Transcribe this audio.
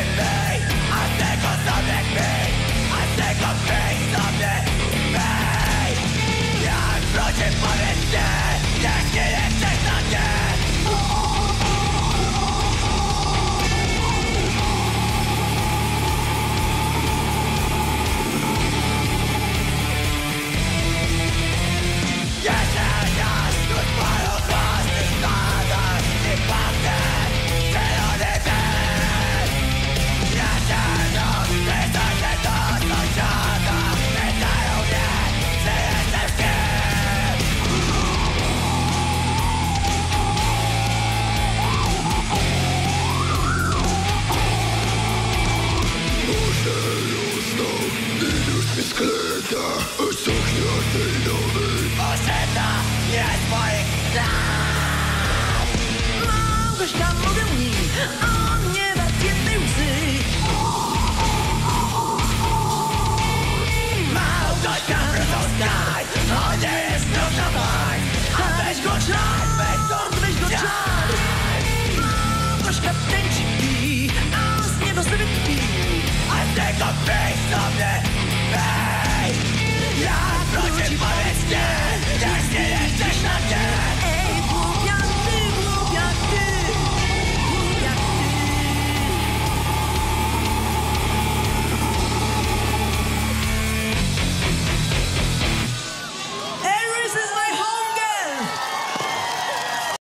it back. Usta usuchnięty nowy Poszedna nie moich lat Małgorzata mówił mi o mnie na jednej łzy Małgorzata rozdaj To nie jest trudna baj A weź go czar, weź tort, weź go pi A z niego sobie pi A z tego